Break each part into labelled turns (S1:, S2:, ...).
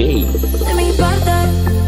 S1: J.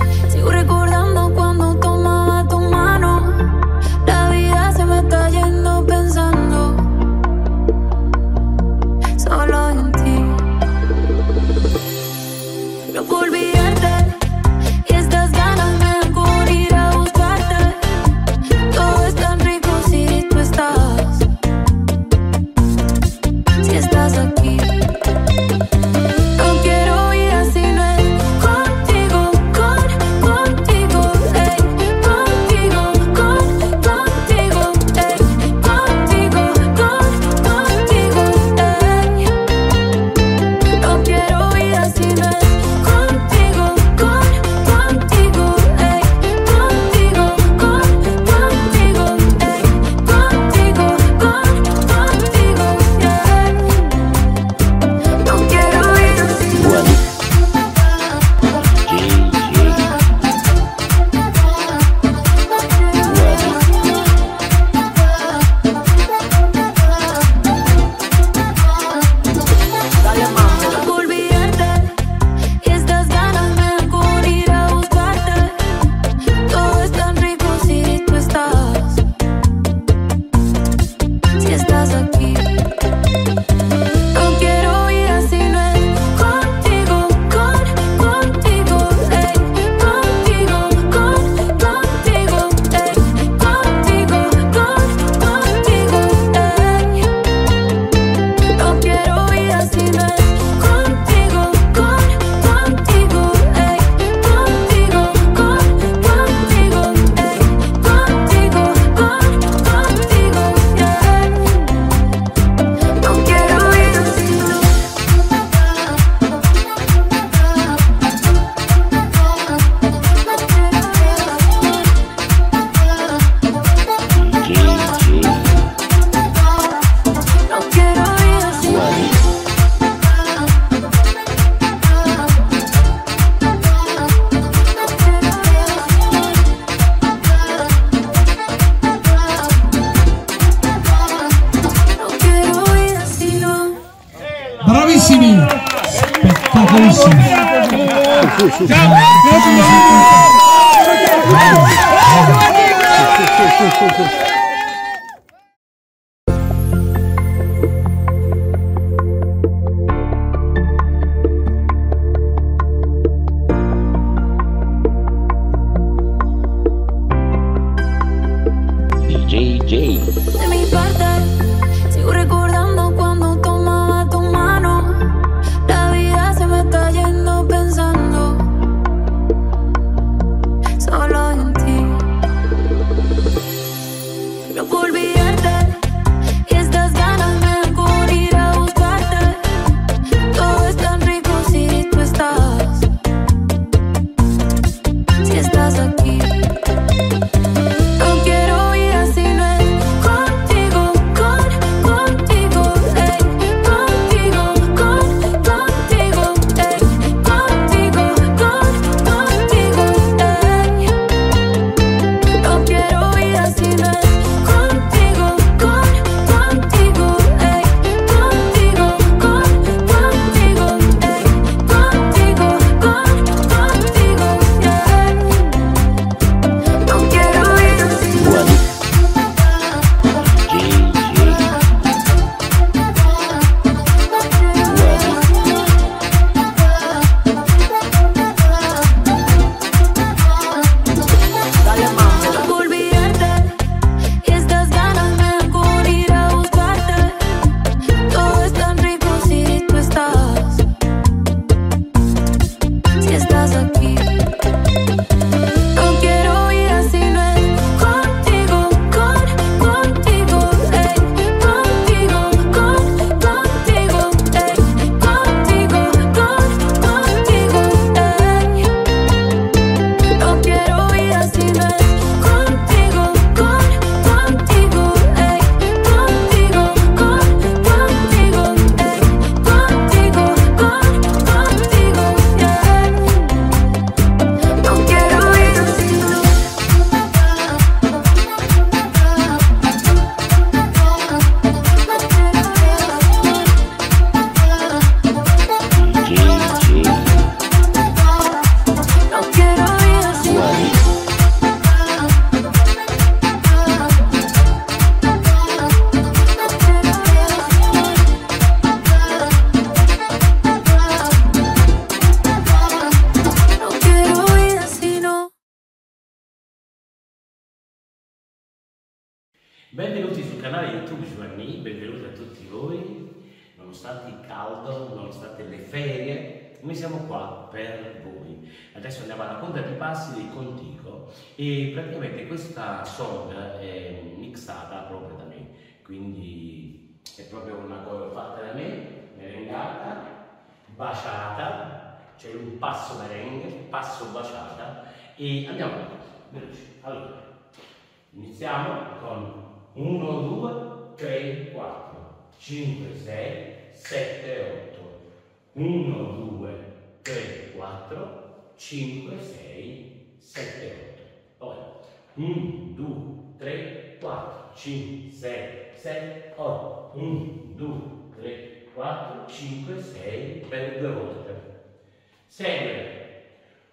S1: Curso. Curso. Benvenuti sul canale YouTube Giovanni, benvenuti a tutti voi, nonostante il caldo, nonostante le ferie, noi siamo qua per voi. Adesso andiamo alla conta di passi del Contigo e praticamente questa song è mixata proprio da me, quindi è proprio una cosa fatta da me, merengata, baciata, c'è un passo merengue, passo baciata e andiamo veloci. Allora, iniziamo con 1, 2, 3, 4, 5, 6, 7, 8. 1, 2, 3, 4, 5, 6, 7, 8. Poi 1, 2, 3, 4, 5, 6, 7, 8. 1, 2, 3, 4, 5, 6 per due volte. Segue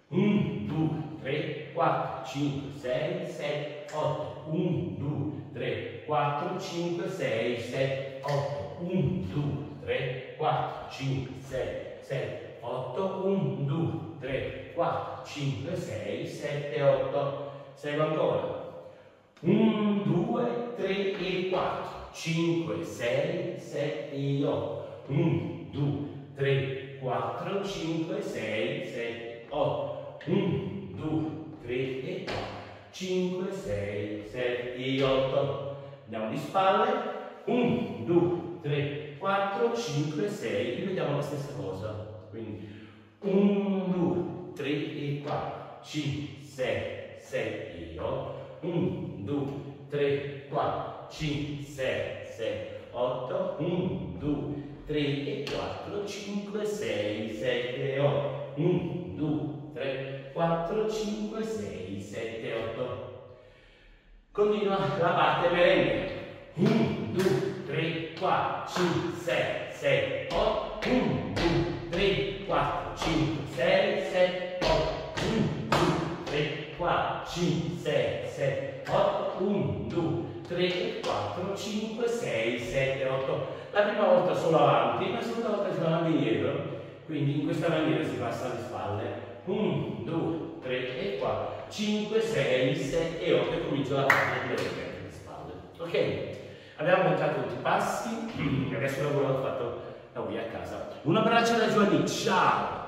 S1: 1, 2, 3, 4, 5, 6, 7, 8. 1, 2, 3, 4, 5, 6, 7, 8, 1, 2, 3, 4, 5, 6, 7, 8, 1, 2, 3, 4, 5, 6, 7, 8. Segue ancora. 1, 2, 3 e 4, 5, 6, 7 e 8. 1, 2, 3, 4, 5, 6, 7, 8. 1, 2, 3 e 4. 5, 6, 7, 8. Andiamo di spalle. 1, 2, 3, 4, 5, 6. Ripetiamo la stessa cosa. Quindi 1, 2, 3 e 4, 5, 6, 7, 8. 1, 2, 3, 4, 5, 6, 7, 8. 1, 2, 3 e 4, 5, 6, 7, 8. 1, 2, 3, 4, 5, 6, 7, 8. Continua la parte merengue. 1, 2, 3, 4, 5, 6, 7, 8. 1, 2, 3, 4, 5, 6, 7, 8. 1, 2, 3, 4, 5, 6, 7, 8. 1, 2, 3, 4, 5, 6, 7, 8. La prima volta solo avanti, la seconda volta va avanti indietro. Quindi in questa maniera si passa alle spalle. 1, 2, 3 e 4, 5, 6, 7 e 8 e comincio la parte delle le spalle. Ok? Abbiamo montato tutti i passi, adesso lavoro l'ho fatto da qui a casa. Un abbraccio da Giovanni, ciao!